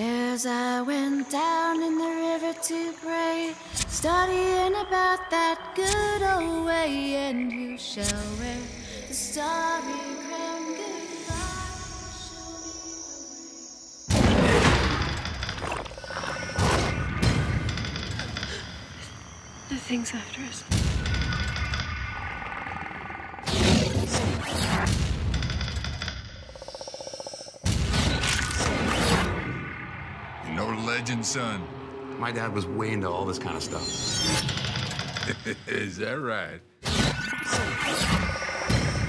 As I went down in the river to pray, studying about that good old way, and you shall wear the starry crown. The thing's after us. Legend, son? My dad was way into all this kind of stuff. Is that right?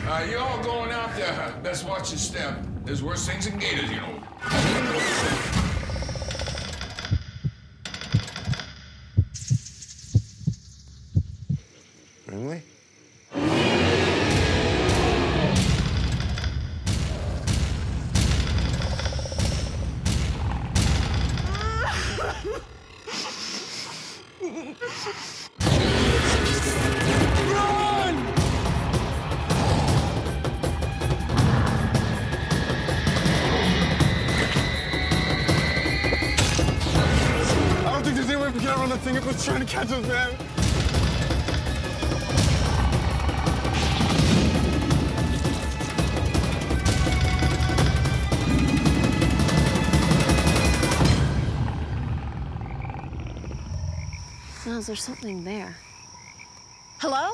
Uh, you all going out there. Best watch your step. There's worse things than gators, you know. Really? I don't think there's any way we can get around that thing if it's trying to catch us, man. Sounds there's something there. Hello?